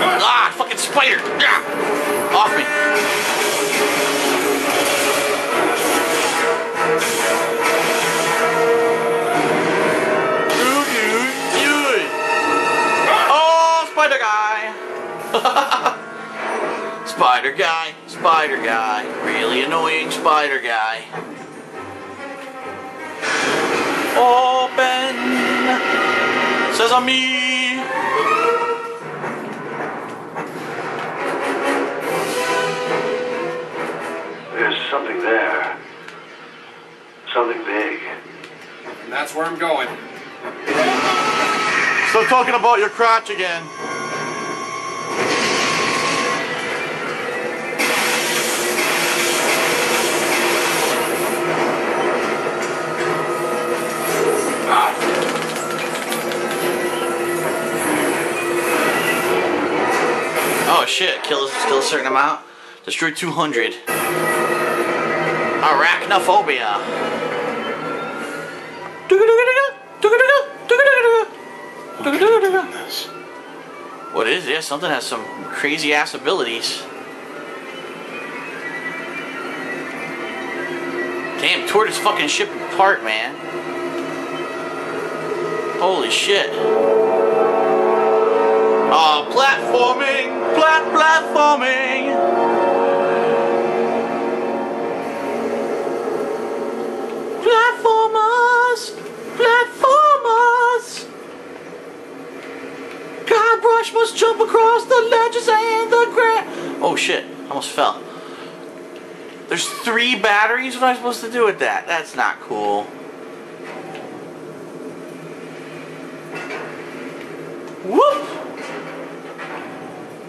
Ah, fucking spider! Yeah. Off me! Oh, spider guy! spider guy, spider guy, really annoying spider guy. Open sesame. Talking about your crotch again. Oh shit, kill kill a certain amount. Destroy 200. Arachnophobia. What is this? Something has some crazy ass abilities. Damn, tore this fucking ship apart, man. Holy shit. Oh, platforming! Plat platforming! Must jump across the ledges and the ground. Oh shit, almost fell. There's three batteries? What am I supposed to do with that? That's not cool. Whoop!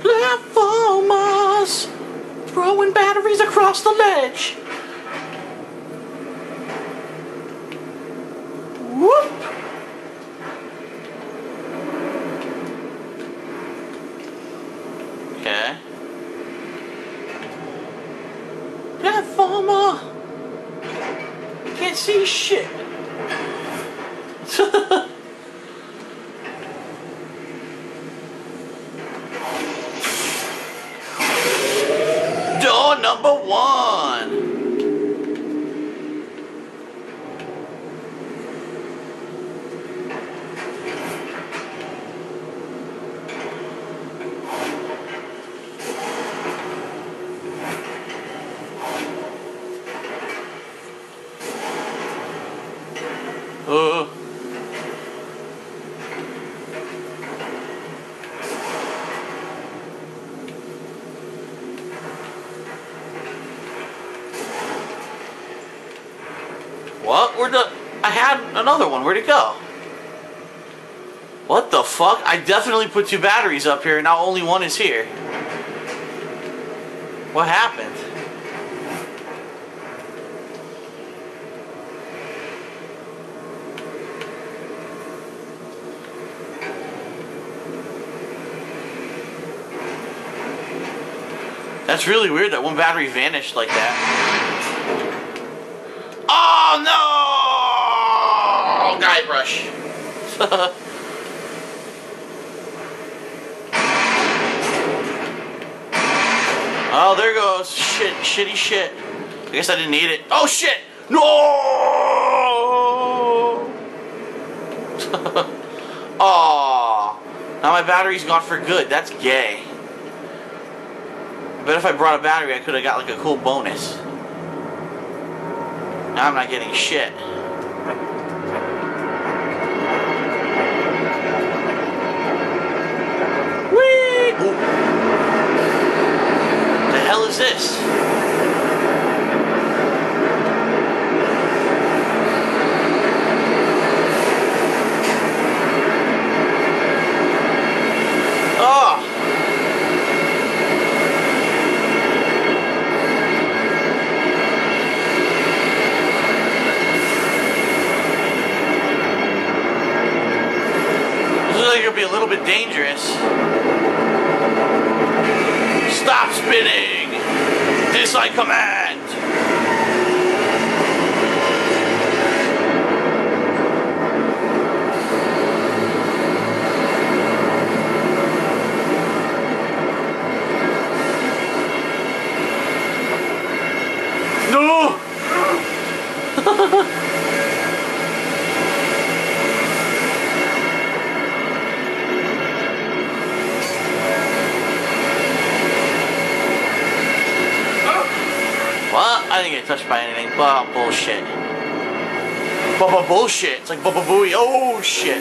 Platformers! Throwing batteries across the ledge. Whoop! Okay. Platformer! Can't see shit. Door number one. Uh. What? Where'd the... I had another one. Where'd it go? What the fuck? I definitely put two batteries up here and now only one is here. What happened? That's really weird that one battery vanished like that. Oh no! Guybrush. oh, there goes. Shit, shitty shit. I guess I didn't need it. Oh shit! No! Aw. Now my battery's gone for good. That's gay. I bet if I brought a battery, I could have got like a cool bonus. Now I'm not getting shit. Whee! Ooh. The hell is this? Oh! This looks like it'll be a little bit dangerous. Stop spinning! This I command! Get touched by anything. Blah, bullshit. Bubba bullshit. It's like Bubba Booey. Oh, shit.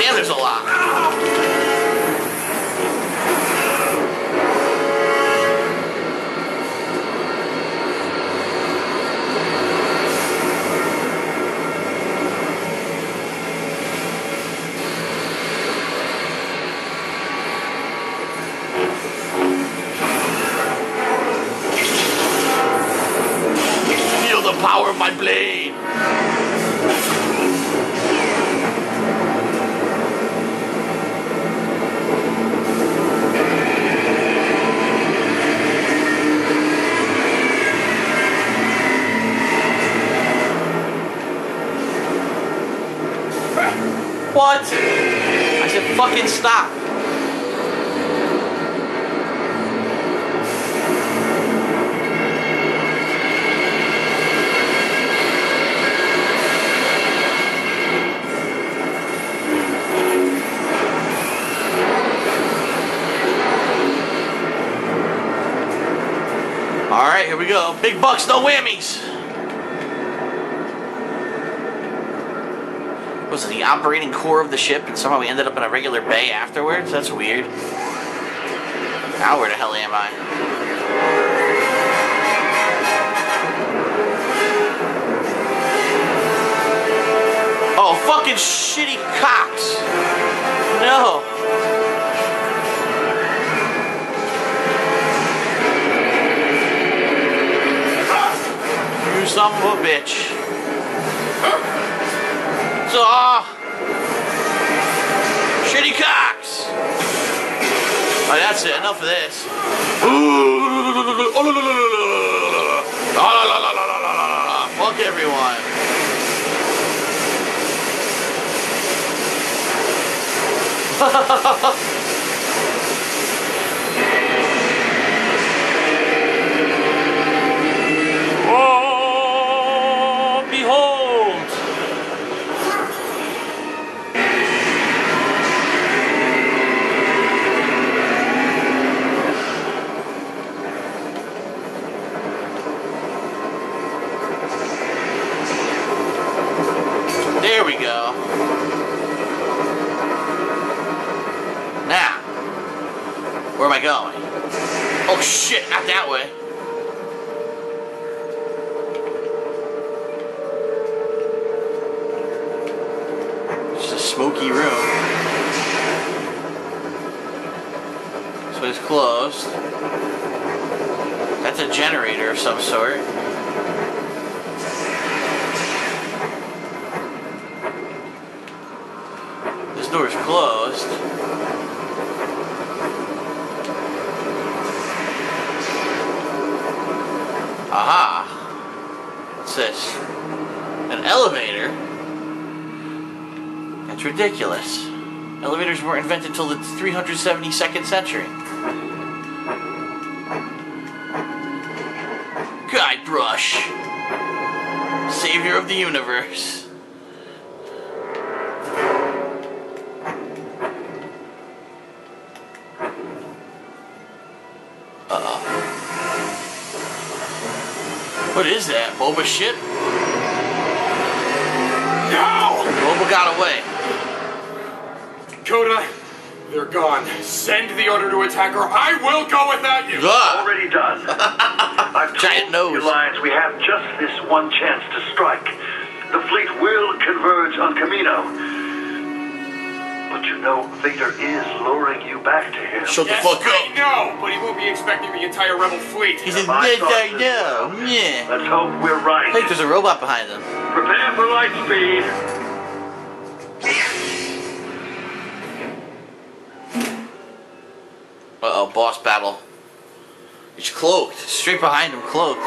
Damn, there's a lot. What? I said fucking stop. All right, here we go. Big bucks, no whammies. Was the operating core of the ship, and somehow we ended up in a regular bay afterwards? That's weird. Now where the hell am I? Oh, fucking shitty cocks! No. You son of a bitch. So, uh, shitty cocks. That's it. Enough of this. Fuck everyone. Oh, Oh shit, not that way. It's a smoky room. So it's closed. That's a generator of some sort. This door is closed. That's ridiculous. Elevators weren't invented until the 372nd century. Guybrush. Savior of the universe. What is that? Boba shit? No! Boba got away. Kota, they're gone. Send the order to attack or I will go without you! Ugh. Already done. I've Giant told nose. the Alliance we have just this one chance to strike. The fleet will converge on Camino. But you know, Vader is luring you back to him. Shut Yes, the fuck I up. know, but he won't be expecting the entire rebel fleet. He said, My yes, thoughts I know. Yeah. Let's hope we're right. I think there's a robot behind them. Prepare for light speed. Uh oh, boss battle. He's cloaked. Straight behind him, cloaked.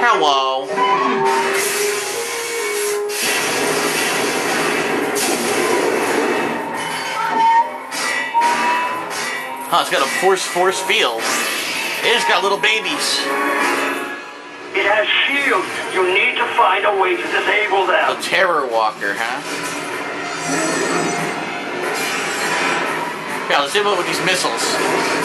Hello. Huh, it's got a force force field. It's got little babies. It has shields. You need to find a way to disable The A Terror Walker, huh? Let's do it with these missiles.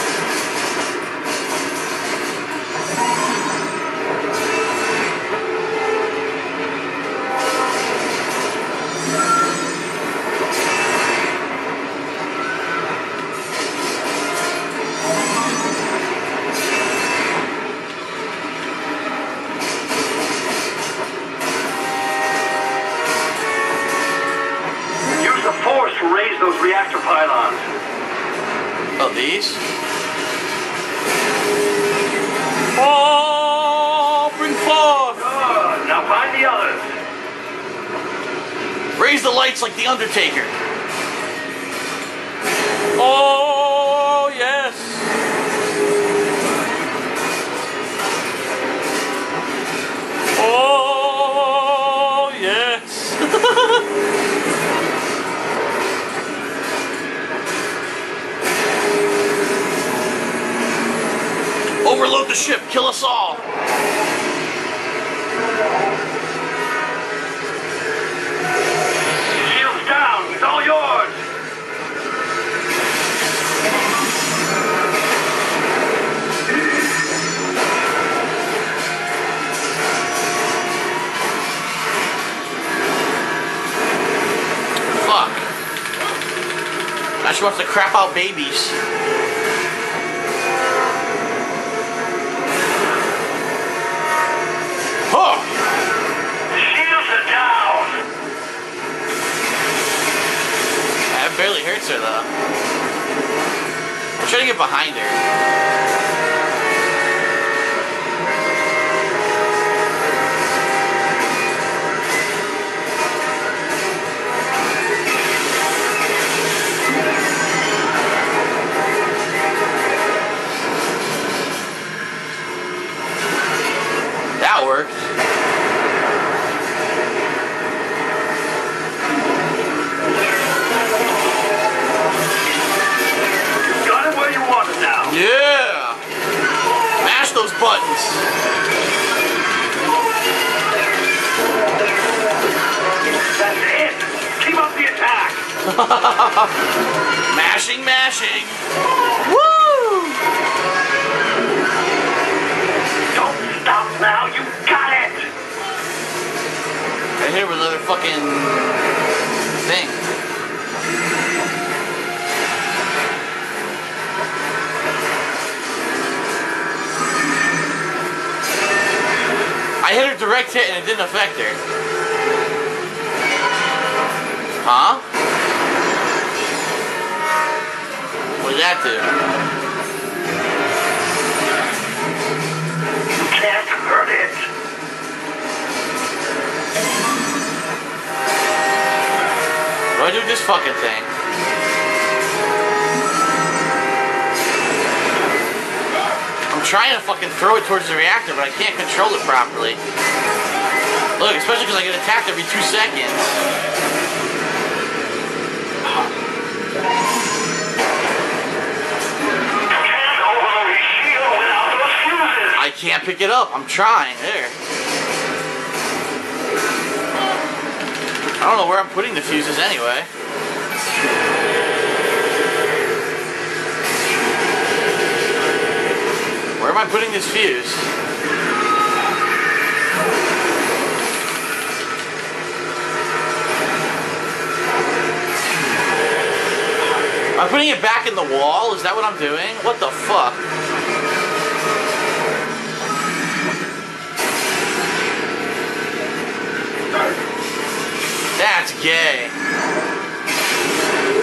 Raise the lights like the Undertaker. Oh, yes. Oh, yes. Overload the ship, kill us all. She wants to crap out babies. Huh! Shields are down. That barely hurts her though. I'm trying to get behind her. Mashing, mashing. Woo! Don't stop now. You got it. I hit her with another fucking thing. I hit her direct hit and it didn't affect her. Huh? What did that do? You can't hurt it. What do I do this fucking thing? I'm trying to fucking throw it towards the reactor, but I can't control it properly. Look, especially because I get attacked every two seconds. Can't pick it up. I'm trying. There. I don't know where I'm putting the fuses anyway. Where am I putting this fuse? I'm I putting it back in the wall? Is that what I'm doing? What the fuck? That's gay.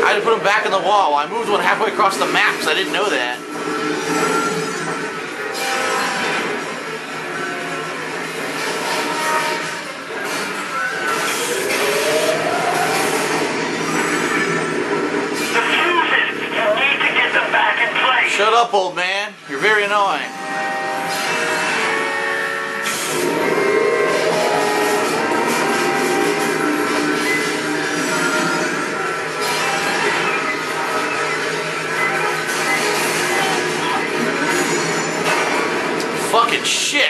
I had to put them back in the wall. I moved one halfway across the map because I didn't know that. The fuses. Need to get them back in place. Shut up, old man. You're very annoying. Fucking shit.